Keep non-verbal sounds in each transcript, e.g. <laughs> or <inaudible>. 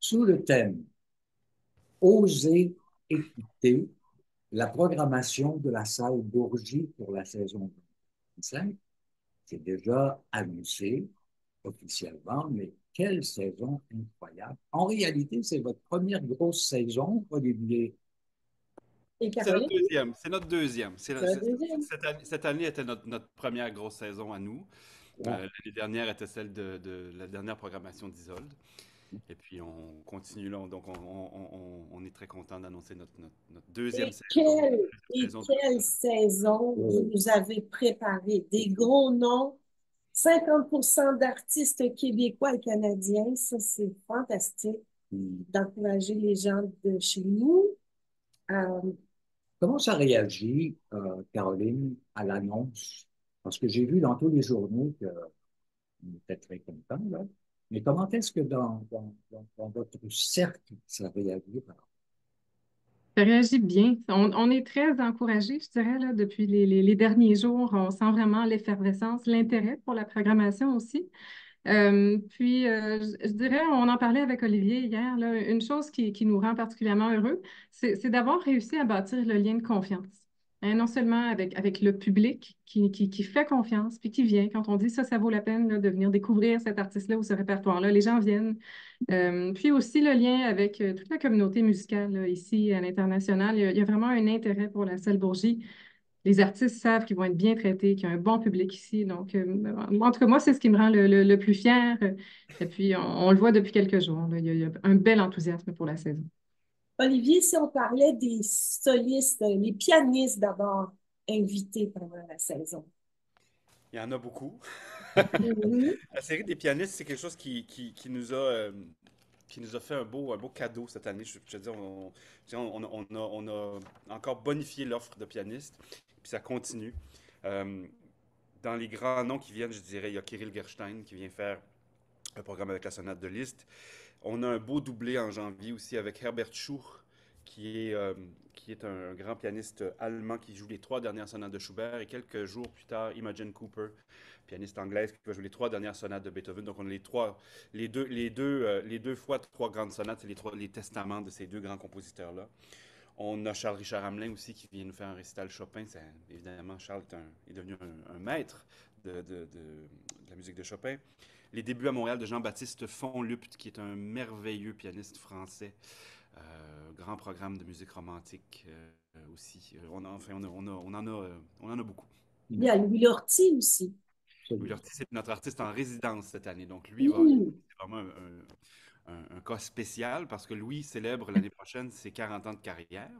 sous le thème Oser écouter la programmation de la salle Bourgie pour la saison 2025. C'est déjà annoncé officiellement, mais quelle saison incroyable. En réalité, c'est votre première grosse saison, Olivier. C'est notre deuxième. C'est notre deuxième. Cette, année, était notre, première grosse saison à nous. Euh, l'année dernière était celle de, la dernière programmation d'Isolde. Et puis, on continue là. Donc, on, est très content d'annoncer notre, deuxième saison. et quelle saison vous avez préparé? Des gros noms, 50% d'artistes québécois et canadiens. Ça, c'est fantastique hmm. d'encourager les gens de chez nous. Euh, Comment ça réagit, euh, Caroline, à l'annonce? Parce que j'ai vu dans tous les journaux qu'on était très content, là. Mais comment est-ce que dans, votre cercle, ça réagit? Ça? Réagit bien. On, est très encouragés, je dirais, là, depuis les, derniers jours. On sent vraiment l'effervescence, l'intérêt pour la programmation aussi. Euh, puis, euh, je, dirais, on en parlait avec Olivier hier, là, une chose qui, qui, nous rend particulièrement heureux, c'est d'avoir réussi à bâtir le lien de confiance. Hein, non seulement avec, le public qui, fait confiance, puis qui vient. Quand on dit ça, ça vaut la peine de venir découvrir cet artiste-là ou ce répertoire-là, les gens viennent. Euh, puis aussi le lien avec toute la communauté musicale ici à l'international. Il, il, y a vraiment un intérêt pour la salle Bourgie les artistes savent qu'ils vont être bien traités, qu'il y a un bon public ici. Donc, euh, en tout cas, moi, c'est ce qui me rend le, plus fier. Et puis, on, le voit depuis quelques jours. il, y a, un bel enthousiasme pour la saison. Olivier, si on parlait des solistes, les pianistes d'abord invités pendant la saison. Il y en a beaucoup. <laughs> La série des pianistes, c'est quelque chose qui, nous a euh, qui nous a fait un beau, un beau cadeau cette année. Je, veux dire, on, on, a, encore bonifié l'offre de pianistes, puis ça continue. Euh, dans les grands noms qui viennent, je dirais, il y a Kirill Gerstein qui vient faire un programme avec la sonate de Liszt. On a un beau doublé en janvier aussi avec Herbert Schur, qui est, euh, qui est un, grand pianiste allemand qui joue les trois dernières sonates de Schubert. Et quelques jours plus tard, Imogen Cooper, pianiste anglaise qui va jouer les trois dernières sonates de Beethoven. Donc, on a les trois, les deux, les deux, euh, les deux fois trois grandes sonates, c'est les, trois, les testaments de ces deux grands compositeurs-là. On a Charles-Richard Hamelin aussi qui vient nous faire un récital Chopin. évidemment, Charles est, devenu un, maître de, la musique de Chopin. Les débuts à Montréal de Jean-Baptiste Fonlupt, qui est un merveilleux pianiste français. Euh, grand programme de musique romantique euh, aussi. On, enfin, on, on, on, en a, on en a beaucoup. Il y a Louis Lortie aussi. Louis c'est notre artiste en résidence cette année. Donc, lui, c'est vraiment un, cas spécial parce que Louis célèbre l'année prochaine ses 40 ans de carrière,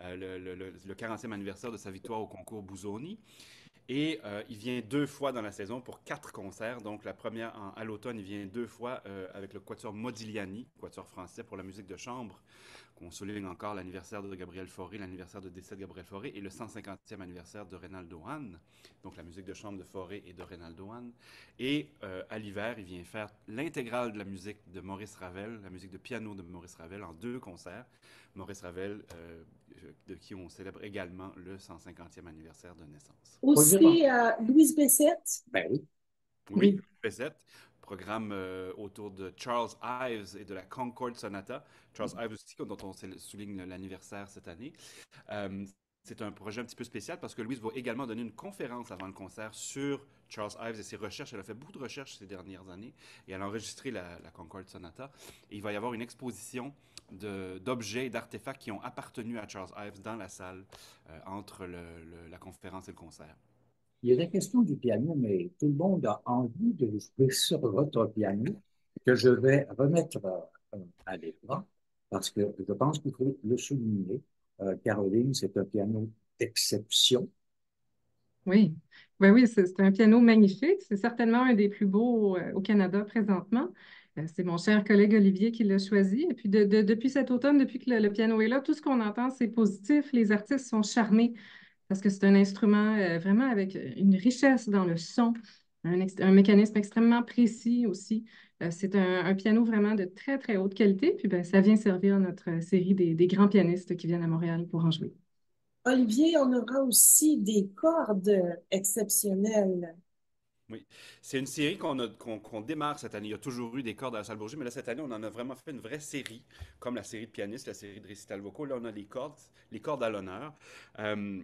euh, le, le, 40e anniversaire de sa victoire au concours Bouzoni. Et euh, il vient deux fois dans la saison pour quatre concerts. Donc, la première à l'automne, il vient deux fois euh, avec le Quatuor Modigliani, Quatuor français pour la musique de chambre, qu'on souligne encore l'anniversaire de Gabriel Fauré, l'anniversaire de décès de Gabriel Fauré et le 150e anniversaire de Reynaldo Hahn, donc la musique de chambre de Fauré et de Reynaldo Hahn. Et euh, à l'hiver, il vient faire l'intégrale de la musique de Maurice Ravel, la musique de piano de Maurice Ravel en deux concerts. Maurice Ravel, euh, de qui on célèbre également le 150e anniversaire de naissance. Aussi euh, Louise Bessette. Ben oui. Oui, Louise Bessette programme euh, autour de Charles Ives et de la Concord Sonata. Charles Ives aussi, dont on souligne l'anniversaire cette année. Euh, c'est un projet un petit peu spécial parce que Louise va également donner une conférence avant le concert sur Charles Ives et ses recherches. Elle a fait beaucoup de recherches ces dernières années et elle a enregistré la, Concord Sonata. Et il va y avoir une exposition d'objets et d'artefacts qui ont appartenu à Charles Ives dans la salle euh, entre la conférence et le concert. Il y a la question du piano, mais tout le monde a envie de jouer sur votre piano, que je vais remettre euh, à l'écran, parce que je pense qu'il faut le souligner. Euh, Caroline, c'est un piano d'exception. Oui, ben oui, c'est un piano magnifique. C'est certainement un des plus beaux euh, au Canada présentement. C'est mon cher collègue Olivier qui l'a choisi. Et puis depuis cet automne, depuis que le piano est là, tout ce qu'on entend, c'est positif. Les artistes sont charmés parce que c'est un instrument euh, vraiment avec une richesse dans le son, un, mécanisme extrêmement précis aussi. Euh, c'est un, piano vraiment de très, très haute qualité. Puis ben, ça vient servir notre série des, des, grands pianistes qui viennent à Montréal pour en jouer. Olivier, on aura aussi des cordes exceptionnelles. Oui. C'est une série qu'on démarre cette année. Il y a toujours eu des cordes à la salle Bourget, mais là, cette année, on en a vraiment fait une vraie série, comme la série de pianistes, la série de récital vocaux. Là, on a les cordes, les cordes à l'honneur. Euh,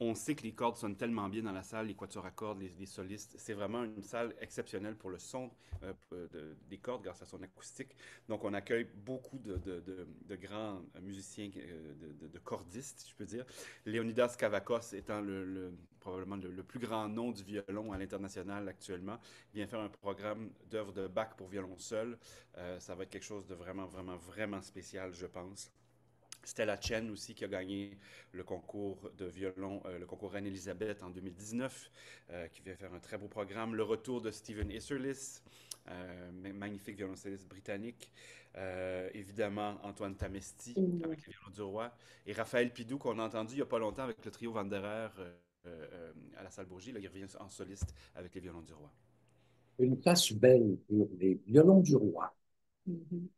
on sait que les cordes sonnent tellement bien dans la salle, les quatuors à cordes, les, solistes. C'est vraiment une salle exceptionnelle pour le son euh, des cordes grâce à son acoustique. Donc, on accueille beaucoup de, grands musiciens, euh, de, cordistes, je peux dire. Leonidas Kavakos étant le, probablement le, plus grand nom du violon à l'international actuellement, vient faire un programme d'œuvres de Bach pour violon seul. Euh, ça va être quelque chose de vraiment, vraiment, vraiment spécial, je pense. Stella Chen aussi qui a gagné le concours de violon, euh, le concours Reine-Élisabeth en 2019, euh, qui vient faire un très beau programme. Le retour de Stephen Isserlis, euh, magnifique violoncelliste britannique. évidemment, Antoine Tamesti avec les violons du roi. Et Raphaël Pidou qu'on a entendu il n'y a pas longtemps avec le trio Vanderer à la salle Bourgie. Là, il revient en soliste avec les violons du roi. Une place belle pour les violons du roi. Mm-hmm.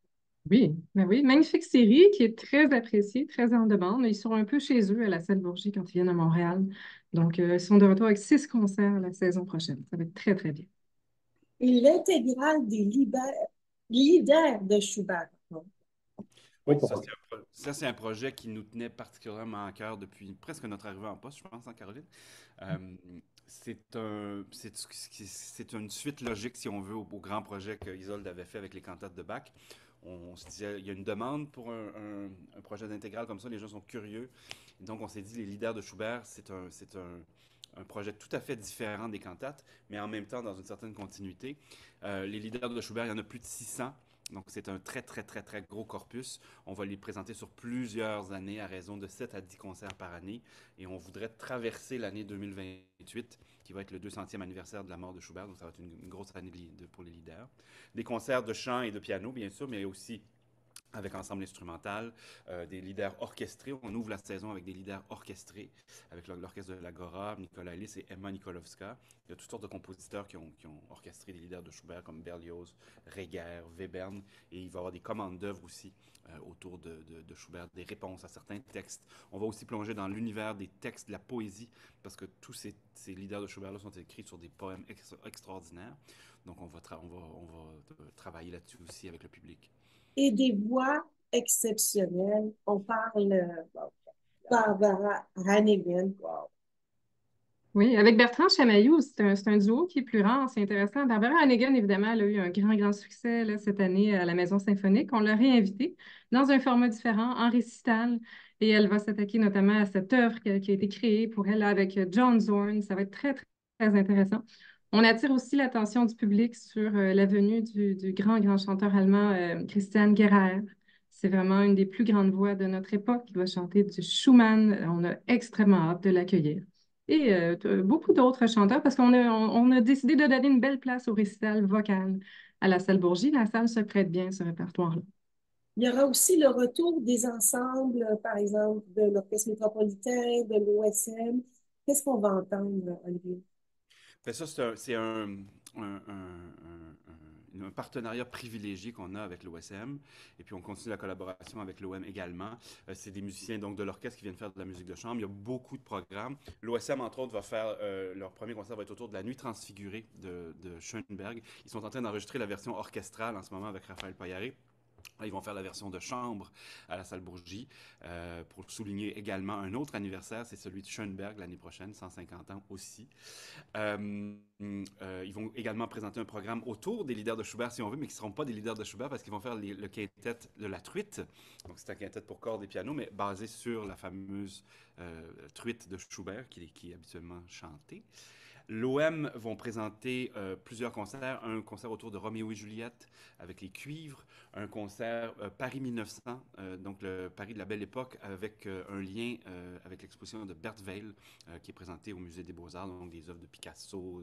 Oui, ben oui, magnifique série qui est très appréciée, très en demande. Ils sont un peu chez eux à la salle Bourgie quand ils viennent à Montréal. Donc, euh, ils sont de retour avec six concerts la saison prochaine. Ça va être très, très bien. Et l'intégrale des leaders de Schubert. Oui, ça, c'est un, projet qui nous tenait particulièrement à cœur depuis presque notre arrivée en poste, je pense, en Caroline. Euh, c'est un, c'est une suite logique, si on veut, au, au grand projet que Isolde avait fait avec les cantates de Bach on il y a une demande pour un, projet d'intégral comme ça, les gens sont curieux. donc, on s'est dit, les leaders de Schubert, c'est un, c'est un, projet tout à fait différent des cantates, mais en même temps dans une certaine continuité. Euh, les leaders de Schubert, il y en a plus de 600. Donc, c'est un très, très, très, très gros corpus. On va les présenter sur plusieurs années à raison de 7 à 10 concerts par année. Et on voudrait traverser l'année 2028 qui va être le 200e anniversaire de la mort de Schubert, donc ça va être une, grosse année pour les leaders. Des concerts de chant et de piano, bien sûr, mais aussi avec ensemble instrumental, euh, des leaders orchestrés. On ouvre la saison avec des leaders orchestrés, avec l'orchestre de l'Agora, Nicolas Ellis et Emma Nikolovska. Il y a toutes sortes de compositeurs qui ont, orchestré des leaders de Schubert comme Berlioz, Reger, Webern, et il va y avoir des commandes d'œuvres aussi euh, autour de, Schubert, des réponses à certains textes. On va aussi plonger dans l'univers des textes, de la poésie, parce que tous ces leaders de Schubert-là sont écrits sur des poèmes extraordinaires. Donc on va, on va, on va euh, travailler là-dessus aussi avec le public. Et des voix exceptionnelles. On parle euh, Barbara Hannigan. Oui, avec Bertrand Chamaillou, c'est un, un, duo qui est plus rare, c'est intéressant. Barbara Hannigan, évidemment, elle a eu un grand, grand succès là, cette année à la Maison Symphonique. On l'a réinvitée dans un format différent, en récital, et elle va s'attaquer notamment à cette œuvre qui a, été créée pour elle avec John Zorn. Ça va être très, très, très intéressant. On attire aussi l'attention du public sur euh, la venue du, grand, grand chanteur allemand euh, Christian. C'est vraiment une des plus grandes voix de notre époque qui va chanter du Schumann. On a extrêmement hâte de l'accueillir et euh, beaucoup d'autres chanteurs parce qu'on a, a décidé de donner une belle place au récital vocal à la salle Bourgie. La salle se prête bien ce répertoire-là. Il y aura aussi le retour des ensembles, par exemple, de l'Orchestre métropolitain, de l'OSM. Qu'est-ce qu'on va entendre, Olivier? Ça, c'est un, un partenariat privilégié qu'on a avec l'OSM. Et puis, on continue la collaboration avec l'OM également. Euh, c'est des musiciens donc de l'orchestre qui viennent faire de la musique de chambre. Il y a beaucoup de programmes. L'OSM, entre autres, va faire euh, leur premier concert va être autour de la Nuit transfigurée de, de Schoenberg. Ils sont en train d'enregistrer la version orchestrale en ce moment avec Raphaël Payaré. Ils vont faire la version de chambre à la salle Bourgie euh, pour souligner également un autre anniversaire, c'est celui de Schoenberg l'année prochaine, 150 ans aussi. Euh, euh, ils vont également présenter un programme autour des leaders de Schubert, si on veut, mais qui ne seront pas des leaders de Schubert parce qu'ils vont faire le quintet de la truite. Donc c'est un quintet pour cordes et piano, mais basé sur la fameuse truite de Schubert qui, qui est habituellement chantée. L'OM vont présenter euh, plusieurs concerts. Un concert autour de Roméo et Juliette avec les cuivres, un concert euh, Paris 1900, euh, donc le Paris de la Belle Époque, avec un lien avec l'exposition de Bert Veil, qui est présentée au Musée des Beaux-Arts, donc des œuvres de Picasso,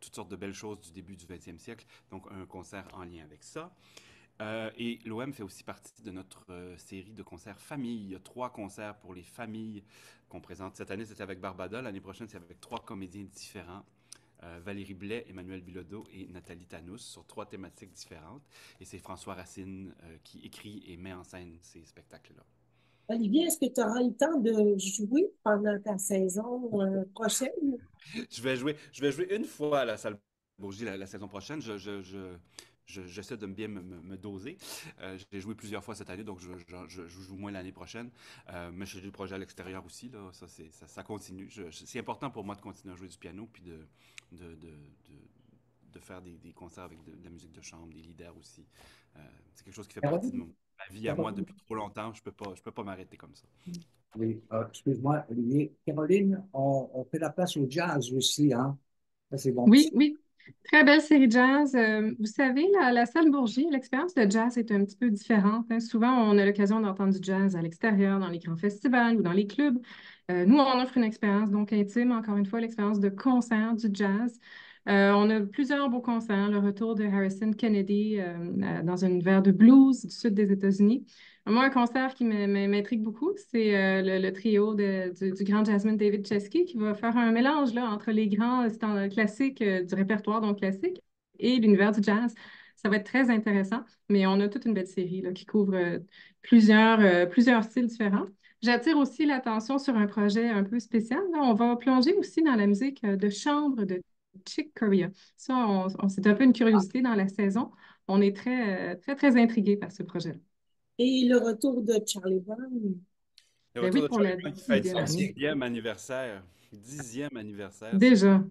toutes sortes de belles choses du début du 20e siècle. Donc un concert en lien avec ça. Euh, et l'OM fait aussi partie de notre euh, série de concerts famille. Il y a trois concerts pour les familles qu'on présente. Cette année, c'est avec Barbada. L'année prochaine, c'est avec trois comédiens différents. Euh, Valérie Blais, Emmanuel Bilodeau et Nathalie Tanous sur trois thématiques différentes. Et c'est François Racine qui écrit et met en scène ces spectacles-là. Olivier, est-ce que tu auras le temps de jouer pendant ta saison prochaine? <laughs> je, vais jouer, je vais jouer une fois à la salle Bourgie la, saison prochaine. Je, j'essaie de bien me, doser. Euh, j'ai joué plusieurs fois cette année, donc je, joue moins l'année prochaine. Euh, mais j'ai du projet à l'extérieur aussi. Là. Ça, ça, ça, continue. c'est important pour moi de continuer à jouer du piano puis de, de, de, de faire des, des, concerts avec de, la musique de chambre, des leaders aussi. Euh, c'est quelque chose qui fait partie de ma vie à moi depuis trop longtemps. Je ne peux pas, je peux pas m'arrêter comme ça. Oui, excuse-moi, Olivier. Caroline, on, on, fait la place au jazz aussi. Hein? c'est bon. Oui, oui. Très belle série jazz. Euh, vous savez, la, salle Bourgie, l'expérience de jazz est un petit peu différente. Hein. Souvent, on a l'occasion d'entendre du jazz à l'extérieur, dans les grands festivals ou dans les clubs. Euh, nous, on offre une expérience donc intime, encore une fois, l'expérience de concert du jazz. Euh, on a plusieurs beaux concerts. Le retour de Harrison Kennedy dans un univers de blues du sud des États-Unis. Moi, un concert qui m'intrigue beaucoup, c'est euh, le, trio du, grand Jasmine David Chesky qui va faire un mélange là, entre les grands standards classiques euh, du répertoire, donc classique, et l'univers du jazz. Ça va être très intéressant, mais on a toute une belle série là, qui couvre euh, plusieurs styles différents. J'attire aussi l'attention sur un projet un peu spécial. On va plonger aussi dans la musique de chambre de Chick Corea. Ça, on, c'est un peu une curiosité dans la saison. On est très, très, très intrigués par ce projet-là. Et le retour de Charlie Brown? Le ben retour de Charlie Brown qui fête son dixième anniversaire. Dixième anniversaire. Déjà.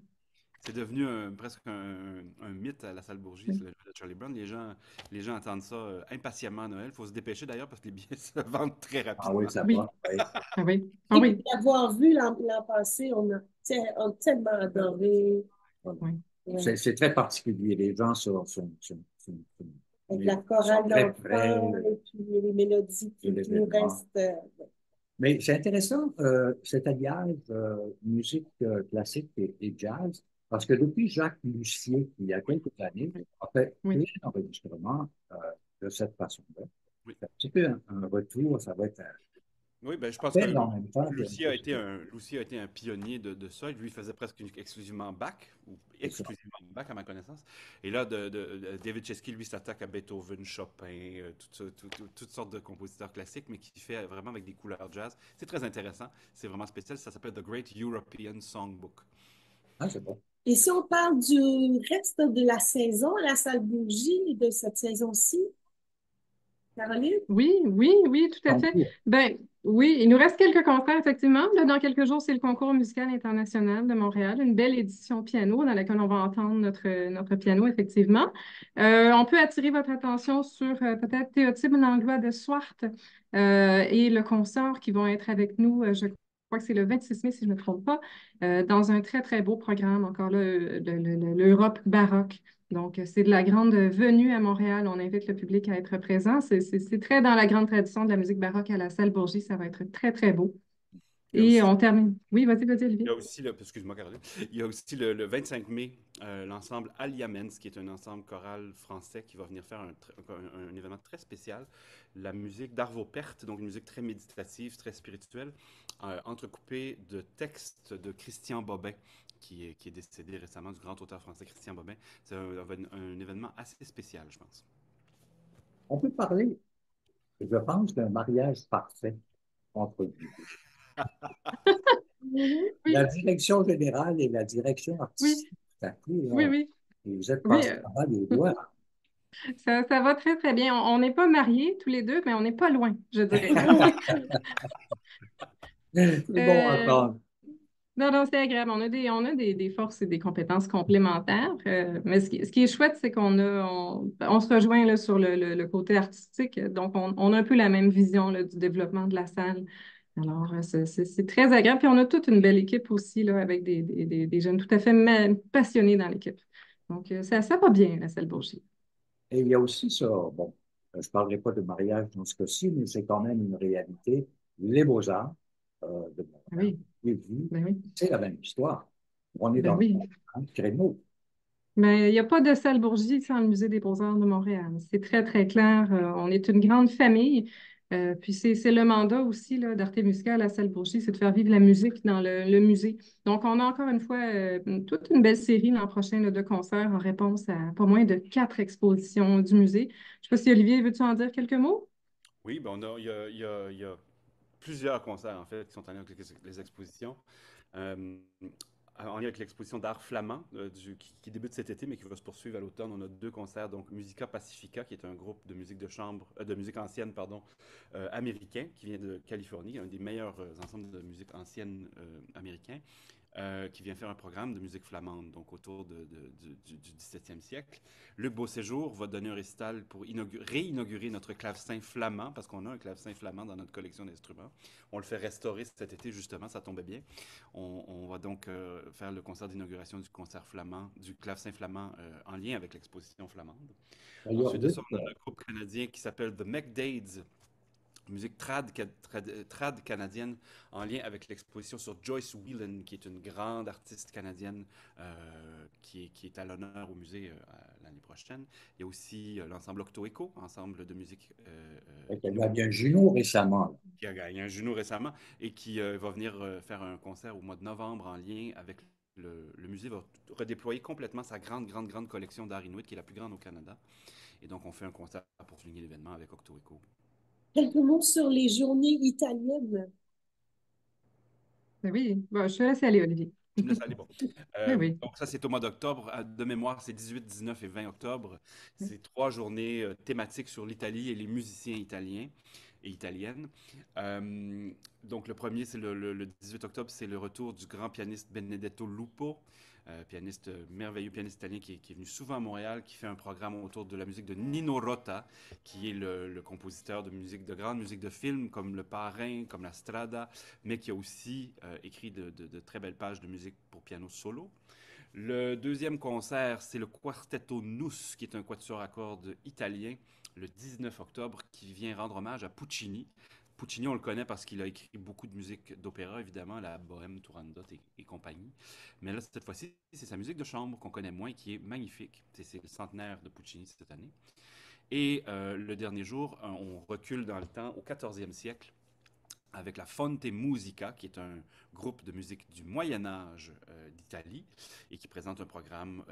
C'est devenu presque un, un, mythe à la salle Bourgie, le de Charlie Brown. Les gens, les gens attendent ça euh, impatiemment à Noël. Il faut se dépêcher d'ailleurs parce que les billets <laughs> se vendent très rapidement. Ah oui, ça va. Ah oui. Ah oui. L'avoir vu l'an passé, on a, tellement adoré. C'est très particulier. Les gens sont, sont, sont, sont avec la chorale d'enfants et puis les mélodies qui, nous restent. Euh, Mais c'est intéressant, euh, cet alliage euh, musique euh, classique et, jazz, parce que depuis Jacques Lucier, il y a quelques années, a fait oui. plein d'enregistrements de cette façon-là. Oui. C'est un petit peu un, retour, ça va être oui, ben, je pense que Lucie a, été un, Lucie a été un pionnier de, de ça. Lui, il faisait presque exclusivement Bach, ou exclusivement Bach à ma connaissance. Et là, de, de, David Chesky, lui, s'attaque à Beethoven, Chopin, euh, toutes sortes de compositeurs classiques, mais qui fait vraiment avec des couleurs jazz. C'est très intéressant. C'est vraiment spécial. Ça s'appelle The Great European Songbook. Ah, c'est bon. Et si on parle du reste de la saison, la salle bougie de cette saison-ci, Caroline? Oui, oui, oui, tout à fait. Ben, oui, il nous reste quelques concerts, effectivement. Dans quelques jours, c'est le concours musical international de Montréal, une belle édition piano dans laquelle on va entendre notre, piano, effectivement. Euh, on peut attirer votre attention sur euh, peut-être Théotime Langlois de Swart euh, et le concert qui vont être avec nous, je crois que c'est le 26 mai, si je ne me trompe pas, dans un très, très beau programme, encore là, l'Europe baroque. Donc, c'est de la grande venue à Montréal. On invite le public à être présent. C'est très dans la grande tradition de la musique baroque à la salle Bourgie. Ça va être très, très beau. Et on termine. Oui, vas-y, vas-y, Olivier. Il y a aussi, excuse-moi, Caroline, il y a aussi le, 25 mai, euh, l'ensemble Aliamens, qui est un ensemble choral français qui va venir faire un, événement très spécial. La musique d'Arvo Pärt, donc une musique très méditative, très spirituelle, euh, entrecoupée de textes de Christian Bobin, qui est, qui est, décédé récemment, du grand auteur français Christian Bobin. C'est un, événement assez spécial, je pense. On peut parler, je pense, d'un mariage parfait entre vous. La direction générale et la direction artistique. Oui, oui, oui. vous êtes pas des doigts. Ça, ça, va très, très bien. On n'est pas mariés tous les deux, mais on n'est pas loin, je dirais. C'est bon euh, non, non, c'est agréable. On a des, on a des, des, forces et des compétences complémentaires. Euh, mais ce qui, ce qui, est chouette, c'est qu'on a, on, se rejoint là, sur le, le, côté artistique. Donc, on, on, a un peu la même vision là, du développement de la salle. Alors, euh, c'est très agréable. Puis, on a toute une belle équipe aussi, là, avec des, des, des jeunes tout à fait passionnés dans l'équipe. Donc, euh, ça, ça va bien, la salle Bourgie. Et il y a aussi ça, bon, je ne parlerai pas de mariage dans ce cas-ci, mais c'est quand même une réalité. Les beaux-arts euh, de oui. Ben oui. C'est la même histoire. On est ben dans un créneau. Mais il n'y a pas de salle Bourgie sans le Musée des Beaux-Arts de Montréal. C'est très, très clair. Euh, on est une grande famille. Euh, puis c'est le mandat aussi d'Arte Musicale à la salle Bourgie, c'est de faire vivre la musique dans le, musée. Donc, on a encore une fois euh, toute une belle série l'an prochain de concerts en réponse à pas moins de quatre expositions du musée. Je ne sais pas si Olivier, veux-tu en dire quelques mots? Oui, ben il y a plusieurs concerts, en fait, qui sont allés avec les, expositions. Euh, en lien avec l'exposition d'art flamand qui, débute cet été, mais qui va se poursuivre à l'automne. On a deux concerts, donc Musica Pacifica, qui est un groupe de musique de chambre, de musique ancienne, pardon, américain, qui vient de Californie, un des meilleurs ensembles de musique ancienne américains. Euh, qui vient faire un programme de musique flamande, donc autour de, du, 17e siècle. Luc Beauséjour va donner un récital pour réinaugurer notre clavecin flamand, parce qu'on a un clavecin flamand dans notre collection d'instruments. On le fait restaurer cet été, justement, ça tombait bien. On, va donc euh, faire le concert d'inauguration du concert flamand, du clavecin flamand euh, en lien avec l'exposition flamande. Ensuite de ça, on a un groupe canadien qui s'appelle The McDades, musique trad, trad, canadienne en lien avec l'exposition sur Joyce Whelan, qui est une grande artiste canadienne euh, qui, est, qui, est, à l'honneur au musée euh, l'année prochaine. Il y a aussi euh, l'ensemble Octo Echo, ensemble de musique. qui a gagné un Juno récemment. Qui a gagné un Juno récemment et qui va venir faire un concert au mois de novembre en lien avec le, le, musée va redéployer complètement sa grande, grande, grande collection d'art inuit, qui est la plus grande au Canada. Et donc, on fait un concert pour souligner l'événement avec Octo Echo. Quelques mots sur les journées italiennes. Oui, je te laisse aller, Olivier. Je me laisse aller, bon. <laughs> Euh, donc, ça, c'est au mois d'octobre. De mémoire, c'est 18, 19 et 20 octobre. C'est trois journées euh, thématiques sur l'Italie et les musiciens italiens et italiennes. Euh, donc, le premier, c'est le, le, 18 octobre, c'est le retour du grand pianiste Benedetto Lupo. Euh, pianiste, euh, merveilleux pianiste italien qui est, venu souvent à Montréal, qui fait un programme autour de la musique de Nino Rota, qui est le, compositeur de musique, de grande musique de film, comme Le Parrain, comme La Strada, mais qui a aussi euh, écrit de, très belles pages de musique pour piano solo. Le deuxième concert, c'est le Quartetto Nus, qui est un quatuor à cordes italien, le 19 octobre, qui vient rendre hommage à Puccini, Puccini, on le connaît parce qu'il a écrit beaucoup de musique d'opéra, évidemment, la Bohème, Turandot et, compagnie. Mais là, cette fois-ci, c'est sa musique de chambre qu'on connaît moins, qui est magnifique. C'est le centenaire de Puccini cette année. Et euh, le dernier jour, euh, on recule dans le temps au 14e siècle avec la Fonte Musica, qui est un groupe de musique du Moyen Âge euh, d'Italie et qui présente un programme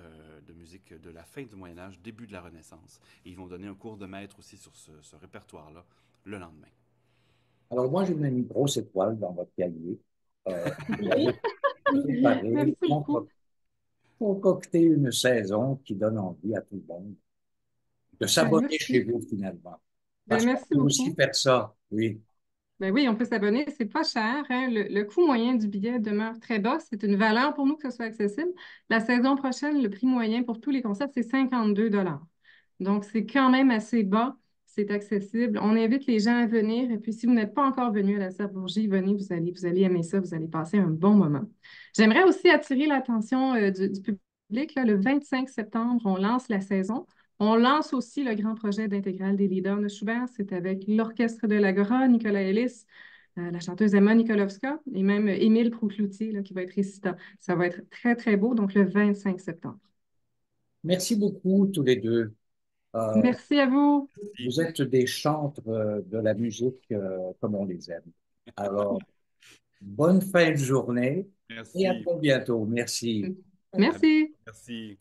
de musique de la fin du Moyen Âge, début de la Renaissance. Et ils vont donner un cours de maître aussi sur ce répertoire-là le lendemain. Alors, moi, j'ai mis une grosse étoile dans votre cahier. Euh, pour <laughs> concocter une saison qui donne envie à tout le monde de s'abonner chez vous, finalement. Ben, Parce merci peut aussi faire ça, oui. Ben oui, on peut s'abonner, c'est pas cher. Hein. Le, le, coût moyen du billet demeure très bas. C'est une valeur pour nous que ce soit accessible. La saison prochaine, le prix moyen pour tous les concerts, c'est 52 Donc, c'est quand même assez bas c'est accessible. On invite les gens à venir. Et puis, si vous n'êtes pas encore venu à la Serbourgie, venez, vous allez, vous allez aimer ça, vous allez passer un bon moment. J'aimerais aussi attirer l'attention euh, du, public. le 25 septembre, on lance la saison. On lance aussi le grand projet d'intégrale des leaders de Schubert. C'est avec l'Orchestre de l'Agora, Nicolas Ellis, euh, la chanteuse Emma Nikolovska et même Émile Proucloutier qui va être récitant. Ça va être très, très beau, donc le 25 septembre. Merci beaucoup tous les deux. Euh, Merci à vous. Vous êtes des chantres euh, de la musique euh, comme on les aime. Alors, bonne fin de journée Merci. et à très bientôt. Merci. Merci. Merci.